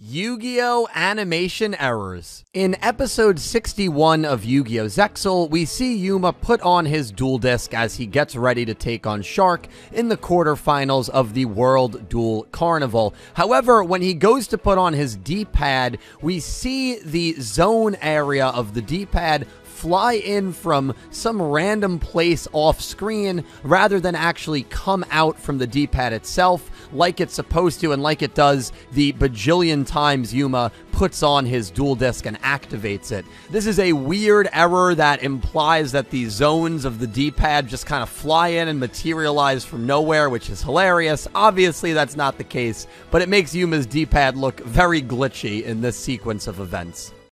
Yu-Gi-Oh! Animation Errors. In episode 61 of Yu-Gi-Oh! Zexal, we see Yuma put on his Duel Disk as he gets ready to take on Shark in the quarterfinals of the World Duel Carnival. However, when he goes to put on his D-pad, we see the zone area of the D-pad fly in from some random place off screen rather than actually come out from the D pad itself like it's supposed to and like it does the bajillion times Yuma puts on his Duel Disk and activates it. This is a weird error that implies that the zones of the D pad just kind of fly in and materialize from nowhere, which is hilarious. Obviously, that's not the case, but it makes Yuma's D pad look very glitchy in this sequence of events.